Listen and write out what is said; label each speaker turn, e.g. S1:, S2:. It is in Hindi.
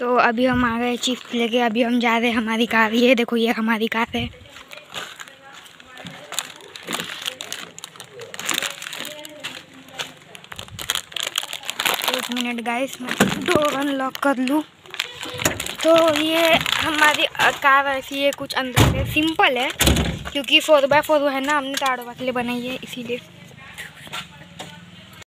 S1: तो अभी हम आ गए चिप्स लेके, अभी हम जा रहे हैं हमारी कार। ये देखो, ये हमारी कार है। एक मिनट गाइस मैं डोर अनलॉक कर लूँ। तो ये हमारी कार ऐसी है, कुछ अंदर से सिंपल है, क्योंकि फोर बाय फोर है ना, हमने ताड़ों के लिए बनाई है, इसीलिए।